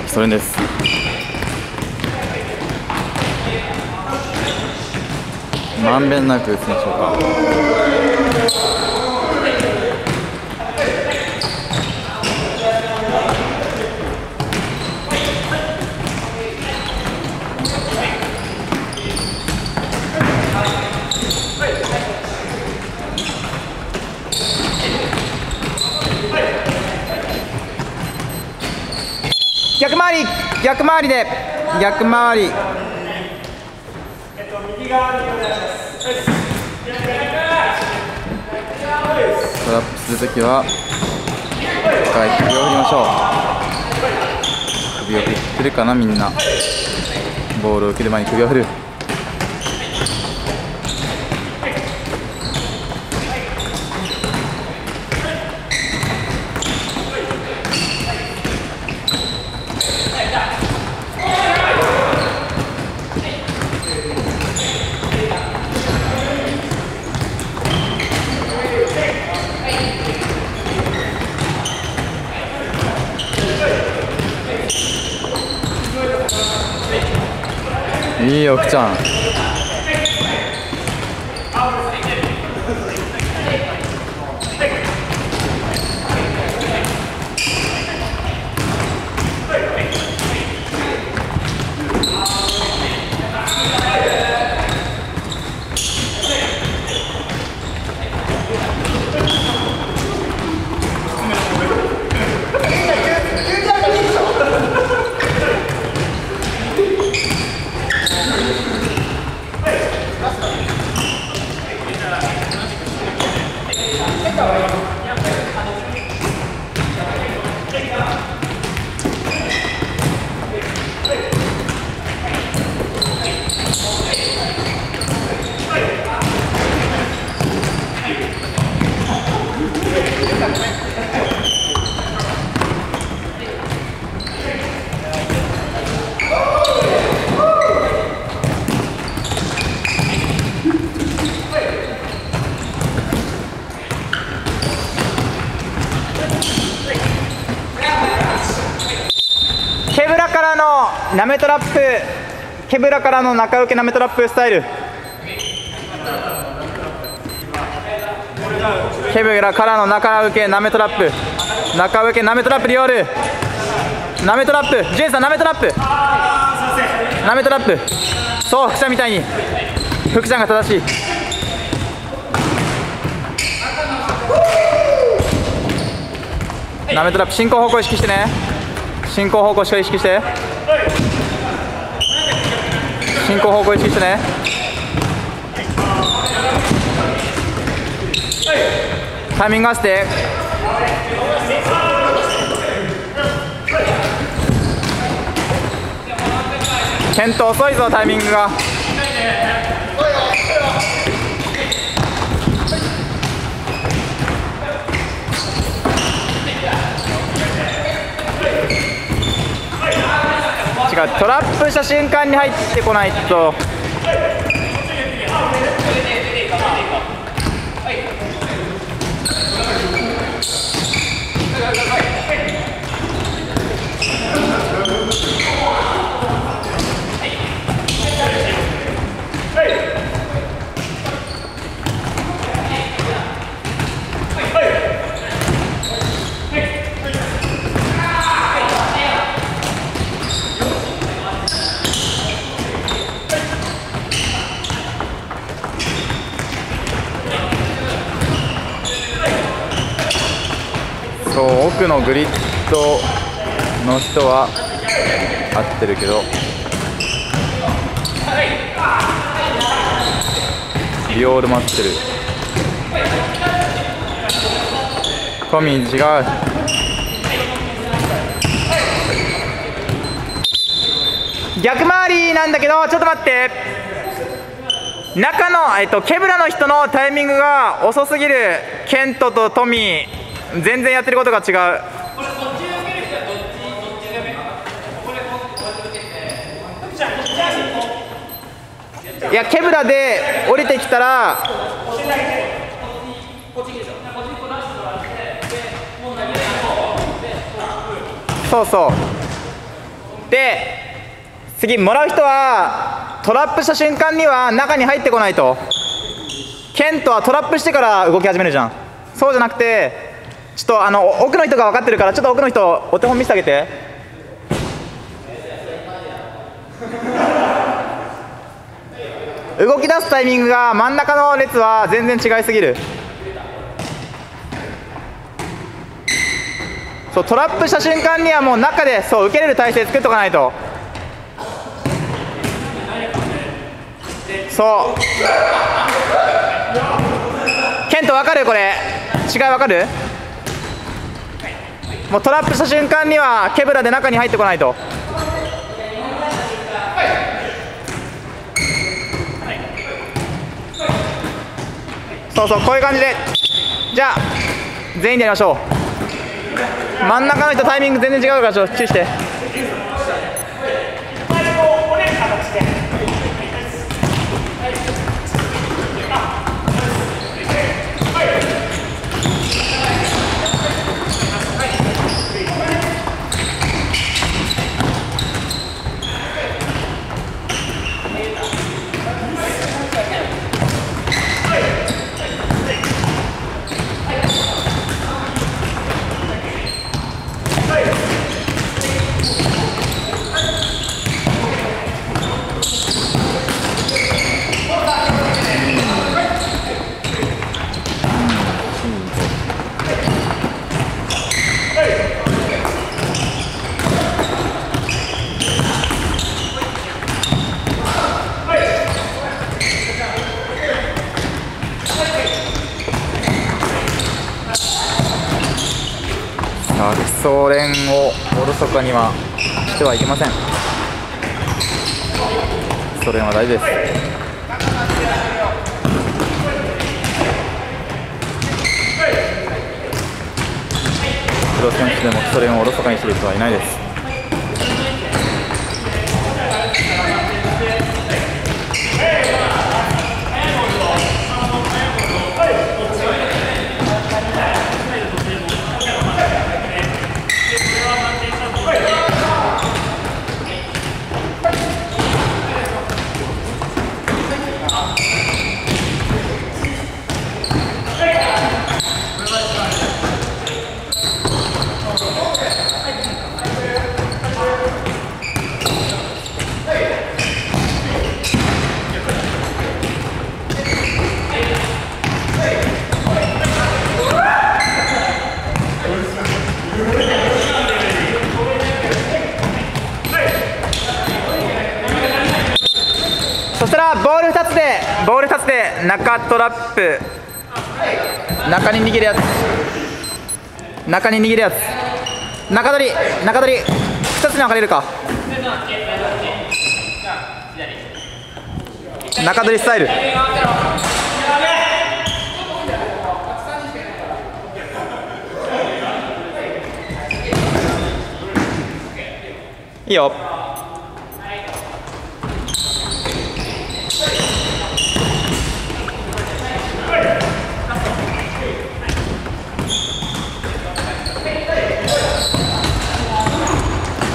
あ基礎練です。まんべんなく打ちましょうか逆回り逆回りで。逆回り。トラップするときは一回首を振りましょう。首を振ってるかなみんな。ボールを受ける前に首を振る。よ福ちゃんケブラからのナメトラップケブラからの中受けナメトラップスタイル。ケブラからの中受けナメトラップ。中受けナメトラップリオールナメトラップ。ジェイさんナメトラップ。ナメトラップ。そう福ちゃんみたいに。福ちゃんが正しい。ナメトラップ進行方向意識してね。進行方向しっかり意識して。進行方向意識してね。タイミング合わせて。ケント遅いぞタイミングが。違うトラップした瞬間に入ってこないと。そう奥のグリッドの人は合ってるけど。ビオール待ってる。トミー違う逆回りなんだけどちょっと待って。中の、えっと、ケブラの人のタイミングが遅すぎる。ケントとトミー。全然やってることが違う。いやケブラで降りてきたらそうそう。で次もらう人はトラップした瞬間には中に入ってこないと。ケントはトラップしてから動き始めるじゃん。そうじゃなくてちょっとあの奥の人が分かってるからちょっと奥の人お手本見せてあげて。動き出すタイミングが真ん中の列は全然違いすぎる。そうトラップした瞬間にはもう中でそう受けれる体勢作っとかないと。そう。ケント分かる？これ。違い分かる？もうトラップした瞬間にはケブラで中に入ってこないと。そうそうこういう感じで。じゃあ全員でやりましょう。真ん中の人タイミング全然違うからちょっと注意して。さあ基礎練をおろそかにはしてはいけません。基礎練は大事です。プロ選手でもソ連をおろそかにしてる人はいないですそしたらボール2つでボール2つで中トラップ。中に握るやつ。中に握るやつ。中取り中取り2つ。に分かれるか中取りスタイルいいよ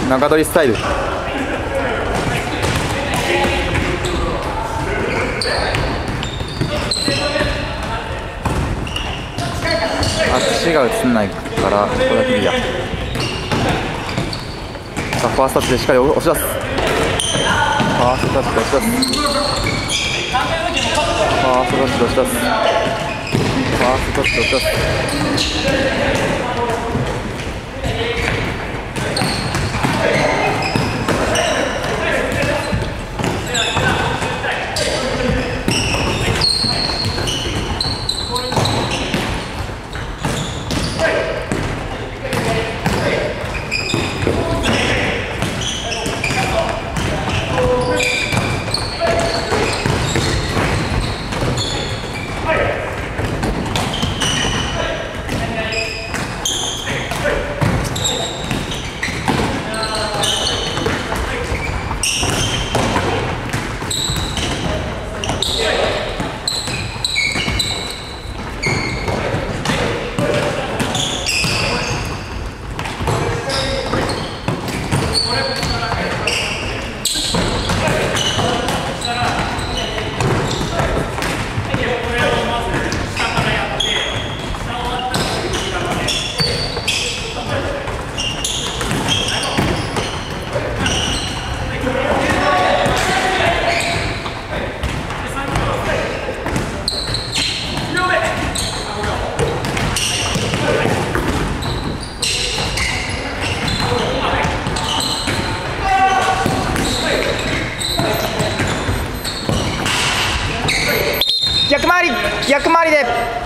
中取りスタイル。足が映んないからこれだけでいいや。さあファーストタッチでしっかり押し出す。ファーストタッチで押し出す。ファーストタッチで押し出す。ファーストタッチで押し出す。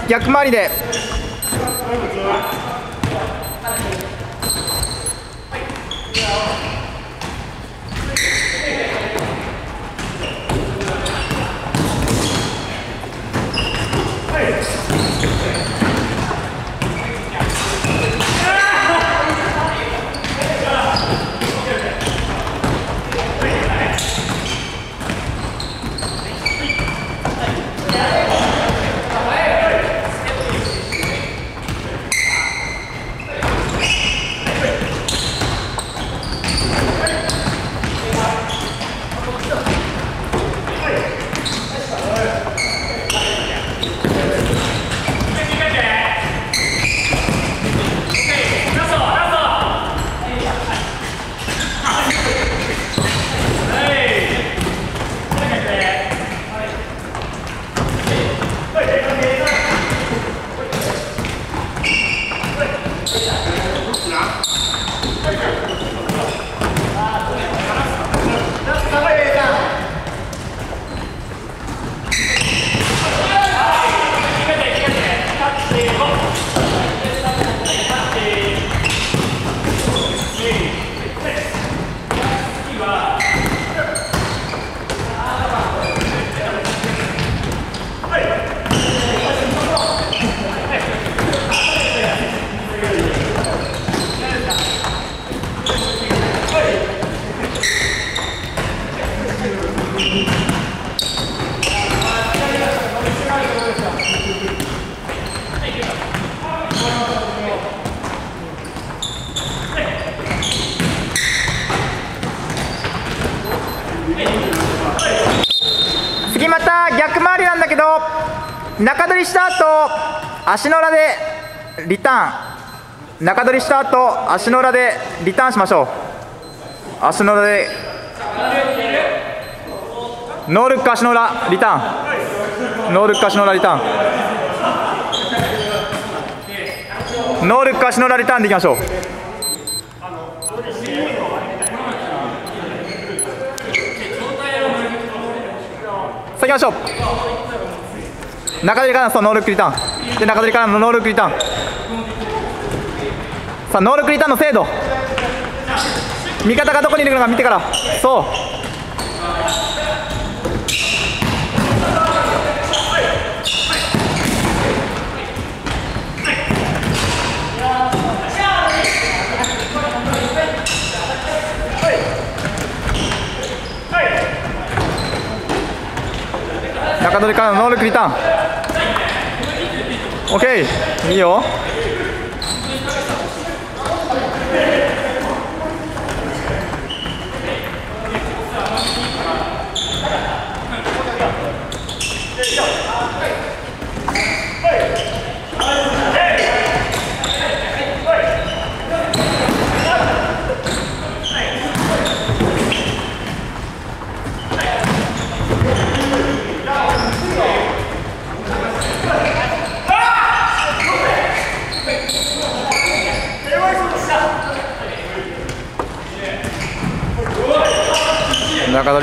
逆回りで。足の裏でリターン。中取りした後足の裏でリターンしましょう。足の裏で。ノールック足の裏リターン。ノールック足の裏リターン。ノールック足の裏リターンでいきましょう。さあ行きましょう。中取りからのそうノールックリターン。で中取りからのノールクリターン。さあノールックリターンの精度。味方がどこにいるのか見てから。そう。中取りからのノールックリターン。OK いい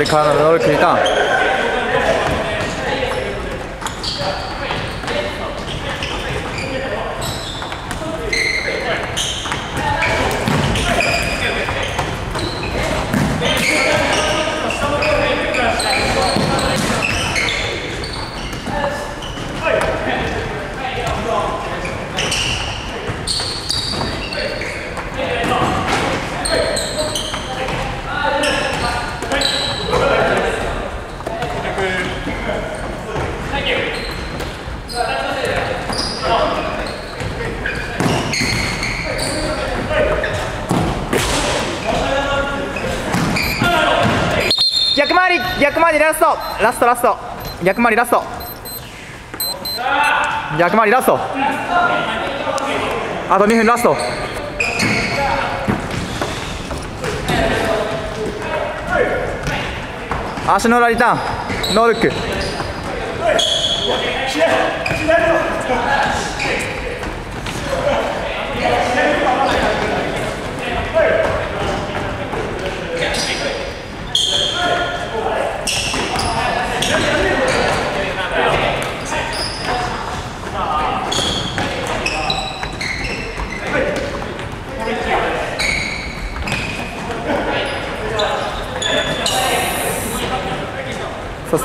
よ中取りからのノールックリターン逆回り回りラスト。ラストラスト。逆回りラスト。逆回りラスト。あと2分ラスト。足の裏リターン。ノールック。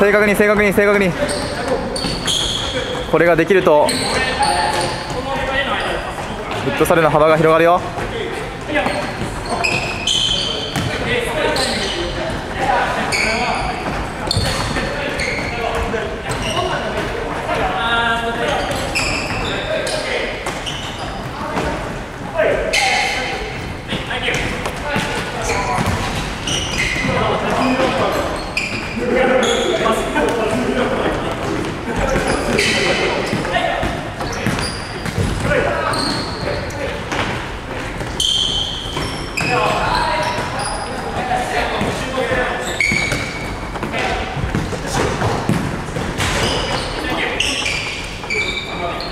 正確に正確に正確に。これができるとフットサルの幅が広がるよ。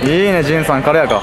いいねジンさん軽やか。